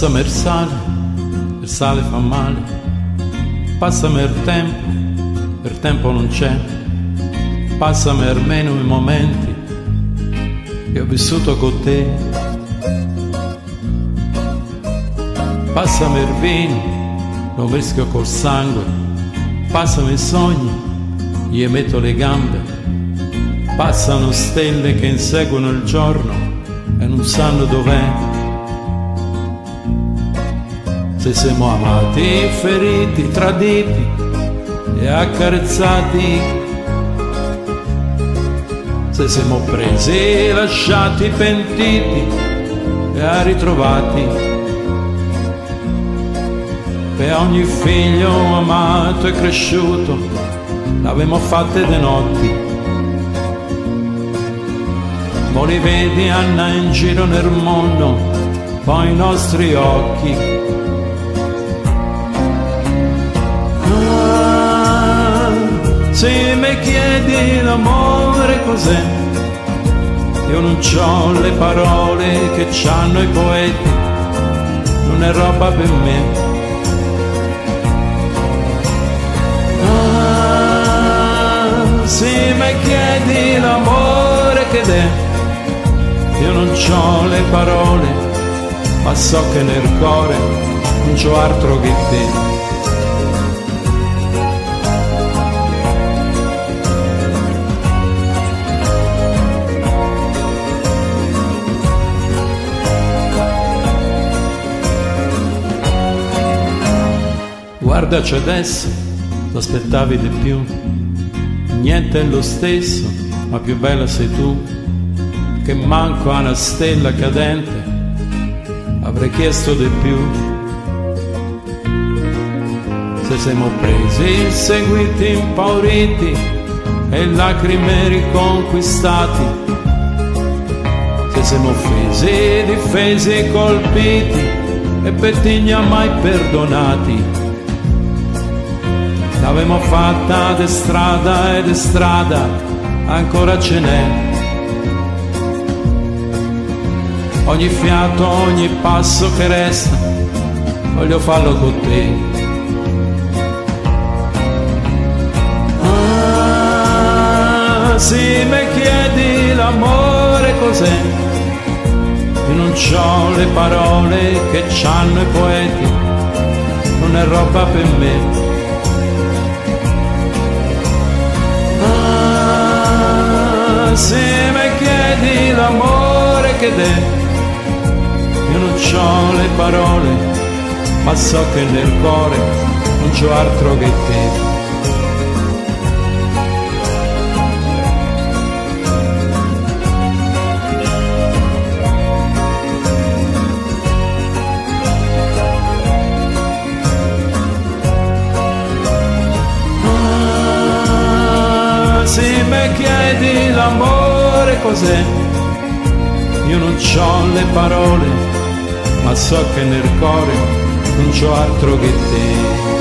Passami il sale, il sale fa male. Passami il tempo, il tempo non c'è. Passami almeno i momenti che ho vissuto con te. Passami il vino, lo rischio col sangue. Passami i sogni, gli metto le gambe. Passano stelle che inseguono il giorno e non sanno dov'è se siamo amati, feriti, traditi e accarezzati, se siamo presi, lasciati, pentiti e ritrovati. Per ogni figlio amato e cresciuto l'avemo fatte de notti. Mo li vedi Anna in giro nel mondo, poi i nostri occhi Se mi chiedi l'amore cos'è, io non ho le parole che c'hanno i poeti, non è roba per me. Ah, se mi chiedi l'amore che è, io non ho le parole, ma so che nel cuore non c'ho altro che te. Guardaci adesso, ti aspettavi di più. Niente è lo stesso, ma più bella sei tu. Che manco a una stella cadente, avrei chiesto di più. Se siamo presi, seguiti, impauriti e lacrime riconquistati. Se siamo offesi, difesi, colpiti e pettigni mai perdonati L'avemo fatta de strada e de strada, ancora ce n'è. Ogni fiato, ogni passo che resta, voglio farlo con te. Ah, se mi chiedi l'amore cos'è, io non ho le parole che c'hanno i poeti, non è roba per me è, io non ho le parole, ma so che nel cuore non c'ho altro che te. se mi chiedi l'amore cos'è, io non ho le parole, ma so che nel cuore non c'ho altro che te.